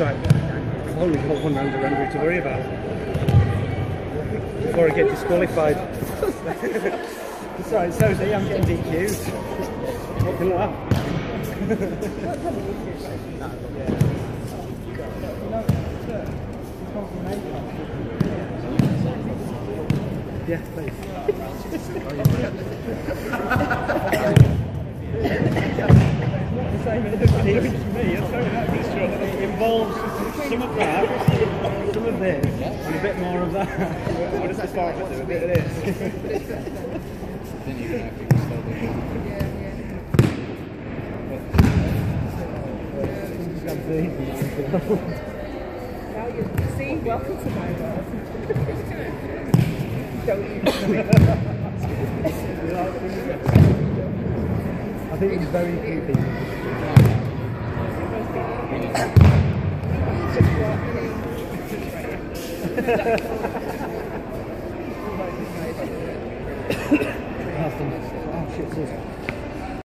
right. I've only got one under to worry about. Before I get disqualified. Sorry, so I'm getting DQ'd. What can that? Yeah, please. Same as everybody else to me. I'm sorry, that mixture of it involves some of that, some of this, and a bit more of that. What does the farmer do? A bit of this. Then you can have to slow down. Now see, welcome to my world. Don't you? I think it's very few people. Oh shit.